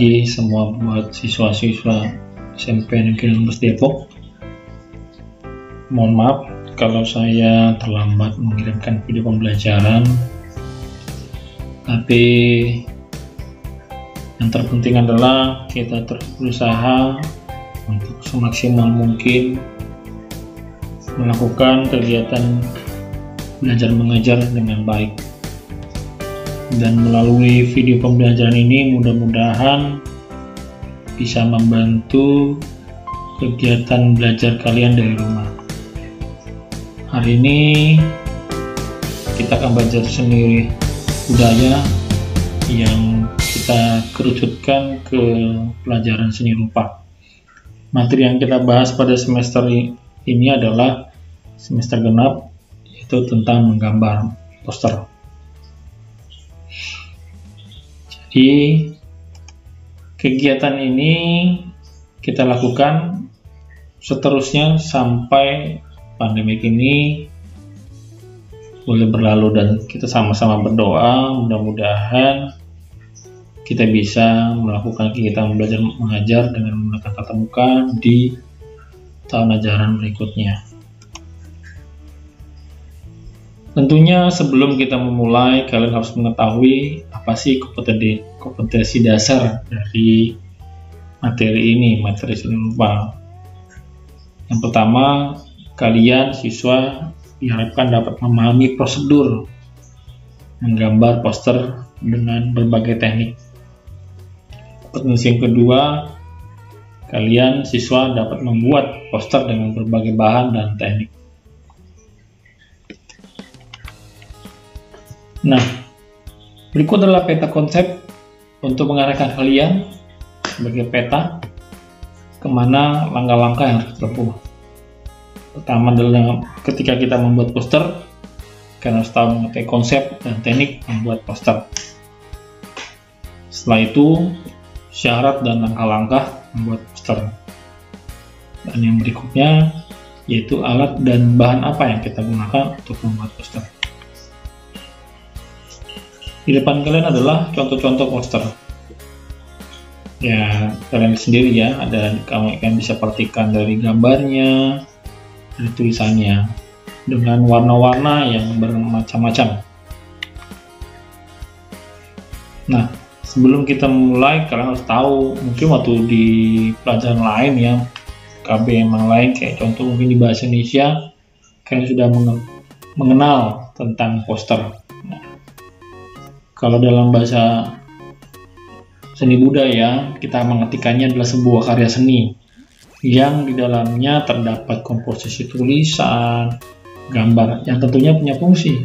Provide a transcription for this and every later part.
pagi semua buat siswa-siswa SMP Negeri 16 Depok. Mohon maaf kalau saya terlambat mengirimkan video pembelajaran, tapi yang terpenting adalah kita terus berusaha untuk semaksimal mungkin melakukan kegiatan belajar mengajar dengan baik dan melalui video pembelajaran ini mudah-mudahan bisa membantu kegiatan belajar kalian dari rumah hari ini kita akan belajar seni budaya yang kita kerucutkan ke pelajaran seni rupa materi yang kita bahas pada semester ini adalah semester genap itu tentang menggambar poster. Jadi kegiatan ini kita lakukan seterusnya sampai pandemi ini boleh berlalu dan kita sama-sama berdoa mudah-mudahan kita bisa melakukan kegiatan belajar mengajar dengan menggunakan tatap muka di tahun ajaran berikutnya. Tentunya sebelum kita memulai, kalian harus mengetahui apa sih kompetensi, kompetensi dasar dari materi ini, materi seni rupa. Yang pertama, kalian siswa diharapkan dapat memahami prosedur menggambar poster dengan berbagai teknik. Kompetensi yang kedua, kalian siswa dapat membuat poster dengan berbagai bahan dan teknik. Nah, berikut adalah peta konsep untuk mengarahkan kalian sebagai peta ke mana langkah-langkah yang harus ditempuh. Pertama adalah ketika kita membuat poster, kalian harus tahu mengenai konsep dan teknik membuat poster. Setelah itu, syarat dan langkah-langkah membuat poster. Dan yang berikutnya, yaitu alat dan bahan apa yang kita gunakan untuk membuat poster. Di depan kalian adalah contoh-contoh poster. Ya, kalian sendiri ya, ada kamu akan bisa perhatikan dari gambarnya, dari tulisannya, dengan warna-warna yang bermacam-macam. Nah, sebelum kita mulai, kalian harus tahu, mungkin waktu di pelajaran lain ya, KB yang lain, kayak contoh mungkin di bahasa Indonesia, kalian sudah mengenal tentang poster kalau dalam bahasa seni budaya, kita mengartikannya adalah sebuah karya seni yang di dalamnya terdapat komposisi tulisan, gambar yang tentunya punya fungsi.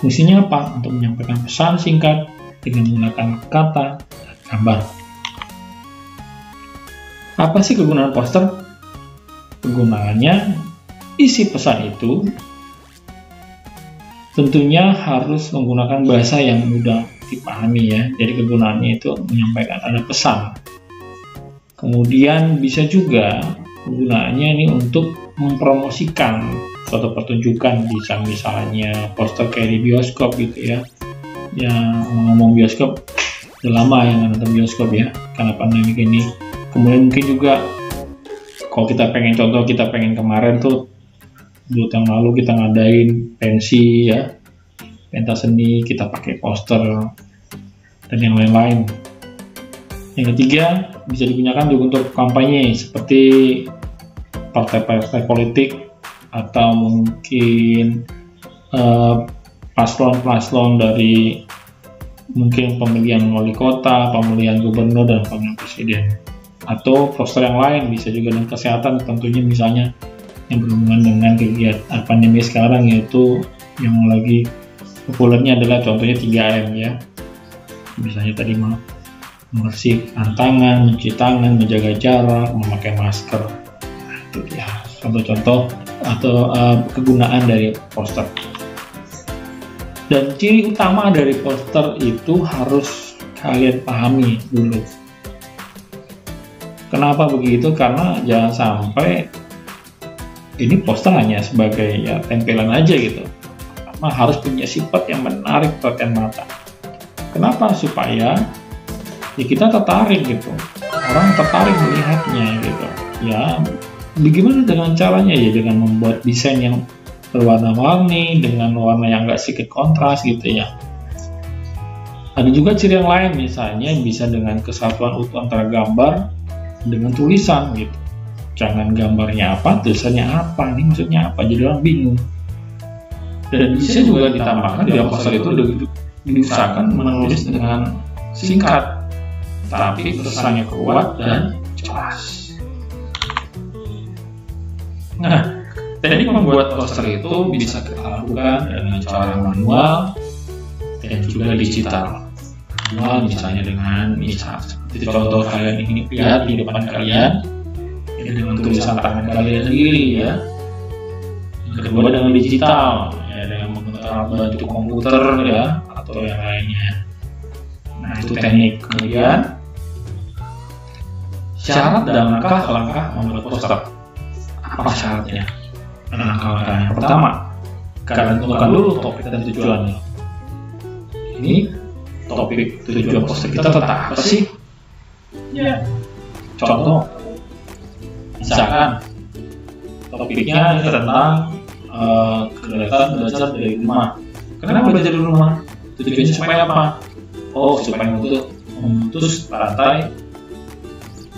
Fungsinya apa? Untuk menyampaikan pesan singkat dengan menggunakan kata dan gambar. Apa sih kegunaan poster? Kegunaannya isi pesan itu tentunya harus menggunakan bahasa yang mudah dipahami ya. Jadi kegunaannya itu menyampaikan ada pesan. Kemudian bisa juga kegunaannya ini untuk mempromosikan suatu pertunjukan bisa misalnya poster kayak di bioskop gitu ya. Yang ngomong bioskop udah lama yang nonton bioskop ya karena pandemi ini. Kemudian mungkin juga kalau kita pengen contoh kita pengen kemarin tuh dulu yang lalu kita ngadain pensi ya. Pentas seni kita pakai poster dan yang lain-lain. Yang ketiga bisa digunakan juga untuk kampanye seperti partai-partai politik atau mungkin paslon eh, paslon-paslon dari mungkin pemilihan wali kota, pemilihan gubernur dan pemilihan presiden. Atau poster yang lain bisa juga dengan kesehatan tentunya misalnya yang berhubungan dengan kegiatan pandemi sekarang yaitu yang lagi populernya adalah contohnya 3M ya. Misalnya tadi mau membersihkan tangan, mencuci tangan, menjaga jarak, memakai masker. Nah, itu ya contoh-contoh atau uh, kegunaan dari poster. Dan ciri utama dari poster itu harus kalian pahami dulu. Kenapa begitu? Karena jangan sampai ini poster hanya sebagai ya tempelan aja gitu karena harus punya sifat yang menarik perhatian mata Kenapa? Supaya ya kita tertarik gitu. Orang tertarik melihatnya gitu. Ya, bagaimana dengan caranya ya dengan membuat desain yang berwarna-warni dengan warna yang enggak sedikit kontras gitu ya. Ada juga ciri yang lain misalnya bisa dengan kesatuan utuh antara gambar dengan tulisan gitu. Jangan gambarnya apa, tulisannya apa, ini maksudnya apa, jadi orang bingung. Dan bisa juga ditambahkan di dalam pasal itu diusahakan menulis dengan singkat, tapi pesannya kuat dan jelas. Nah, Teknik membuat poster itu bisa kita lakukan dengan cara manual dan juga digital. Manual misalnya dengan misal seperti contoh kalian ini lihat di depan kalian ini dengan tulisan tangan kalian sendiri ya. Yang kedua dengan digital ya dengan menggunakan bantu komputer ya atau yang lainnya. Nah itu teknik. Kemudian syarat dan langkah-langkah membuat poster. Apa syaratnya? Nah, yang pertama, kalian tentukan dulu topik dan tujuannya. Ini topik tujuan poster kita tentang apa sih? Ya. Contoh, misalkan topiknya tentang uh, kegiatan belajar dari rumah. Kenapa belajar di rumah? Tujuannya supaya apa? Oh, supaya untuk memutus rantai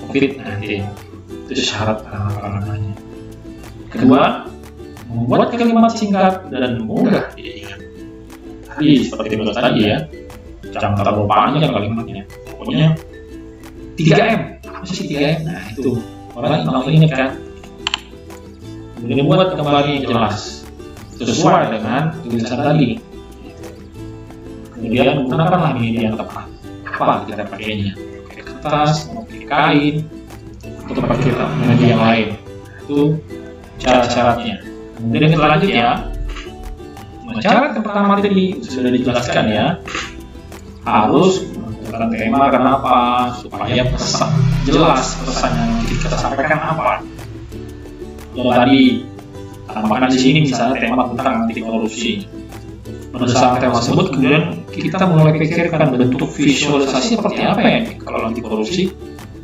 COVID-19. Itu syarat penanganannya. Kedua, membuat kalimat singkat dan mudah diingat. Tadi seperti bilang tadi ya, jangan terlalu panjang kalimatnya. Pokoknya 3M. Apa sih 3M? Nah itu orang kalau ingat kan. Kemudian buat kembali jelas sesuai dengan tulisan tadi. Kemudian gunakanlah media yang tepat. Apa kita pakainya? Pakai kertas, pakai kain, atau pakai media yang lain. Itu syarat-syaratnya. Kemudian selanjutnya, syarat yang pertama tadi sudah dijelaskan ya, harus menentukan tema kenapa supaya pesan jelas pesan yang kita sampaikan apa. Kalau tadi tambahkan di sini misalnya tema tentang anti korupsi. Berdasarkan tema tersebut kemudian kita mulai pikirkan bentuk visualisasi seperti apa ya kalau anti korupsi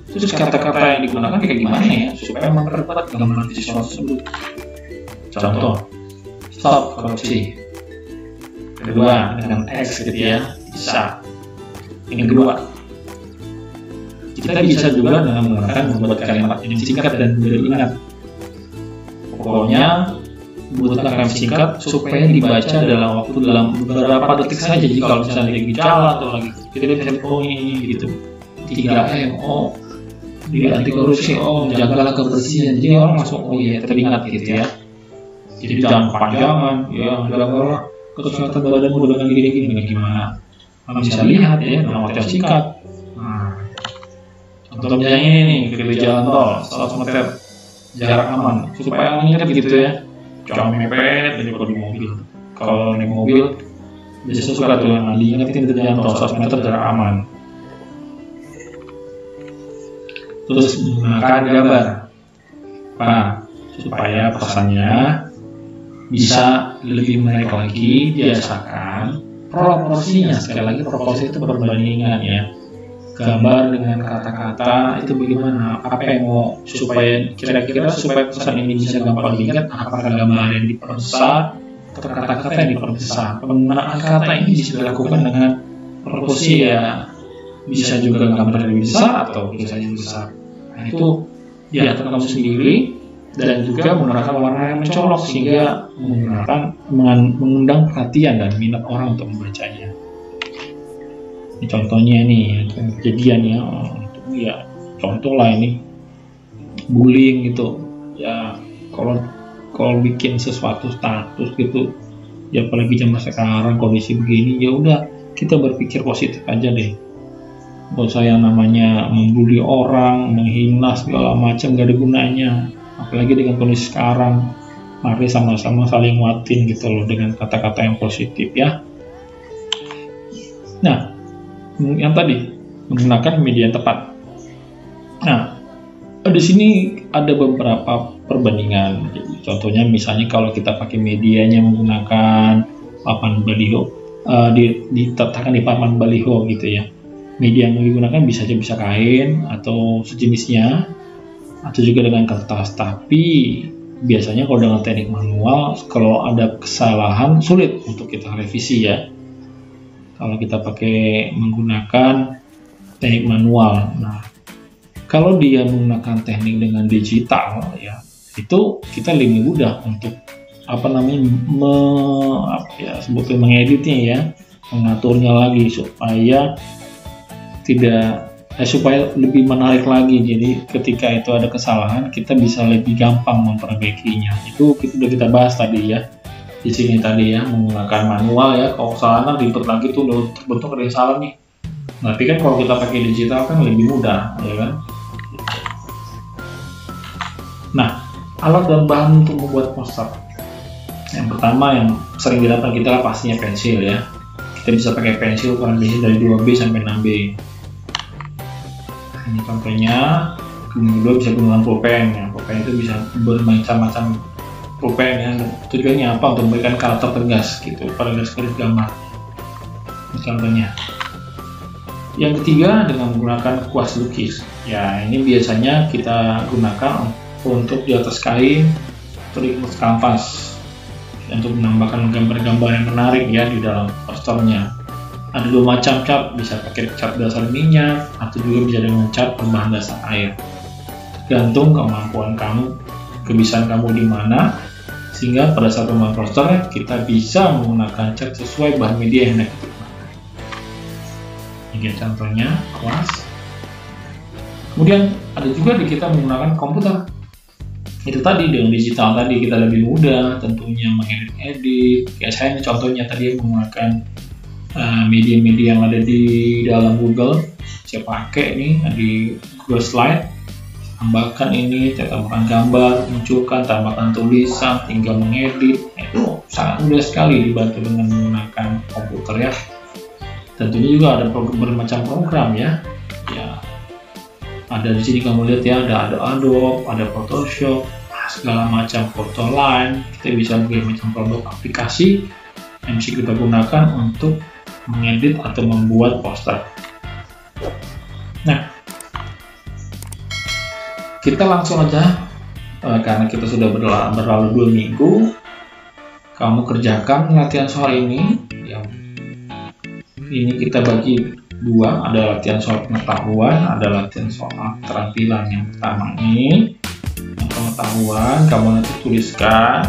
terus kata-kata yang digunakan kayak gimana ya supaya memperkuat gambaran visual tersebut Contoh, stop korupsi. Kedua, dengan X gitu ya, bisa. Yang kedua, kita bisa juga dengan menggunakan membuat kalimat yang singkat dan mudah diingat. Pokoknya, buatlah kalimat singkat supaya dibaca dalam waktu dalam beberapa detik saja. Jadi kalau misalnya lagi jalan atau lagi kita bisa oh gitu. 3 M, oh di anti korupsi, oh jagalah kebersihan. Jadi orang masuk oh iya teringat gitu ya jadi jangan kepanjangan ya jagalah kesehatan badanmu dengan gini-gini gimana kamu bisa lihat ya dengan waktu singkat contohnya ini nih jalan tol 100 meter. Jarak aman supaya ingat gitu ya. Jangan mepet dari kalau di mobil. Kalau naik mobil biasanya suka tuh yang diingetin itu jalan tol 100 meter jarak aman. Terus menggunakan gambar. Pak supaya pesannya bisa lebih menarik lagi biasakan proporsinya sekali lagi proporsi itu perbandingan ya gambar dengan kata-kata itu bagaimana? Apa yang mau supaya kira-kira supaya pesan ini bisa gampang diingat? Apakah gambar yang diperbesar? Atau kata-kata yang diperbesar? Penggunaan kata ini bisa dilakukan dengan proporsi ya. Bisa juga gambar lebih besar atau bisa lebih besar. Nah itu diatur kamu sendiri dan juga menggunakan warna yang mencolok sehingga menggunakan mengundang perhatian dan minat orang untuk membacanya. Ini contohnya nih kejadian ya, ya contoh lah ini. Bullying gitu ya kalau kalau bikin sesuatu status gitu ya apalagi zaman sekarang kondisi begini ya udah kita berpikir positif aja deh. Usah yang namanya membuli orang menghina segala macam gak ada gunanya. Apalagi dengan kondisi sekarang mari sama-sama saling nguatin gitu loh dengan kata-kata yang positif ya. Nah yang tadi menggunakan media yang tepat. Nah di sini ada beberapa perbandingan. Contohnya misalnya kalau kita pakai medianya menggunakan papan baliho uh, ditetapkan di papan baliho gitu ya. Media yang digunakan bisa saja bisa kain atau sejenisnya atau juga dengan kertas. Tapi biasanya kalau dengan teknik manual kalau ada kesalahan sulit untuk kita revisi ya kalau kita pakai menggunakan teknik manual. Nah kalau dia menggunakan teknik dengan digital ya itu kita lebih mudah untuk apa namanya me, ya sebutnya mengeditnya ya mengaturnya lagi supaya tidak eh, supaya lebih menarik lagi. Jadi ketika itu ada kesalahan kita bisa lebih gampang memperbaikinya. Itu kita udah kita bahas tadi ya di sini tadi ya menggunakan manual ya. Kalau salah ribet lagi tuh udah terbentuk ada yang salah nih. Tapi kan kalau kita pakai digital kan lebih mudah ya kan? Nah alat dan bahan untuk membuat poster. Yang pertama yang sering didapat kita lah pastinya pensil ya. Kita bisa pakai pensil kurang lebih dari 2B sampai 6B ini contohnya. Kemudian bisa gunakan pulpen. Ya pulpen itu bisa bermacam-macam pulpen ya tujuannya apa untuk memberikan karakter tegas gitu pada garis-garis gambar contohnya yang ketiga dengan menggunakan kuas lukis. Ya ini biasanya kita gunakan untuk di atas kain atau di atas kanvas untuk menambahkan gambar-gambar yang menarik ya di dalam posternya ada dua macam cat bisa pakai cat dasar minyak atau juga bisa dengan cat berbahan dasar air. Tergantung kemampuan kamu kebiasaan kamu di mana sehingga pada saat membuat poster kita bisa menggunakan cat sesuai bahan media yang kita gunakan ini contohnya kelas. Kemudian ada juga di kita menggunakan komputer. Itu tadi dengan digital tadi kita lebih mudah tentunya mengedit-edit kayak saya contohnya tadi menggunakan Eh, media-media yang ada di dalam Google. Saya pakai nih di Google Slide tambahkan ini tambahkan gambar munculkan tambahkan tulisan tinggal mengedit. Itu sangat mudah sekali dibantu dengan menggunakan komputer ya. Tentunya juga ada program bermacam program ya. Ya ada di sini kamu lihat ya ada ada Adobe ada Photoshop segala macam foto line kita bisa berbagai macam produk aplikasi yang bisa kita gunakan untuk mengedit atau membuat poster. Kita langsung aja uh, karena kita sudah berlalu, berlalu dua minggu, kamu kerjakan latihan soal ini. Ini kita bagi dua, ada latihan soal pengetahuan, ada latihan soal keterampilan. Yang pertama ini, yang pengetahuan, kamu nanti tuliskan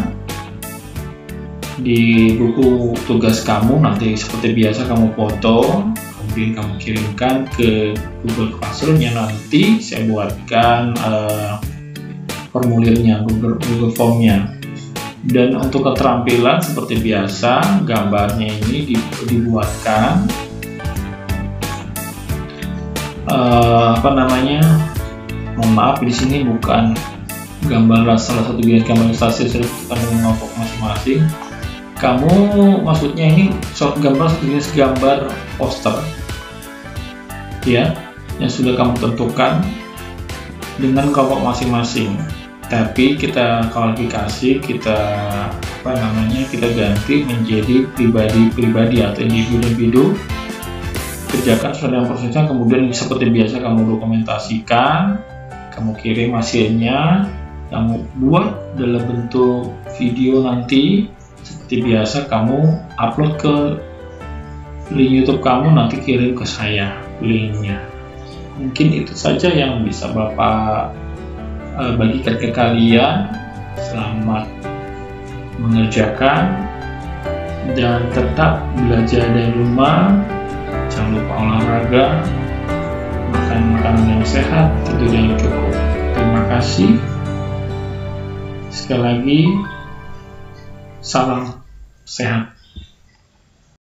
di buku tugas kamu nanti seperti biasa kamu foto kemudian kamu kirimkan ke Google Classroom yang nanti saya buatkan uh, formulirnya Google, Google Formnya. Dan untuk keterampilan seperti biasa gambarnya ini dibuatkan uh, apa namanya mohon maaf di sini bukan gambar salah satu biaya gambar ilustrasi sesuai dengan kelompok masing-masing. Kamu maksudnya ini gambar jenis gambar poster ya yang sudah kamu tentukan dengan kelompok masing-masing. Tapi kita kualifikasi kita apa namanya kita ganti menjadi pribadi-pribadi atau individu-individu. Kerjakan sesuai dengan prosesnya kemudian seperti biasa kamu dokumentasikan kamu kirim hasilnya kamu buat dalam bentuk video nanti. Seperti biasa kamu upload ke link YouTube kamu nanti kirim ke saya linknya. Mungkin itu saja yang bisa Bapak uh, bagikan ke kalian. Selamat mengerjakan dan tetap belajar dari rumah. Jangan lupa olahraga makan makanan yang sehat tidur yang cukup. Terima kasih. Sekali lagi Salam sehat.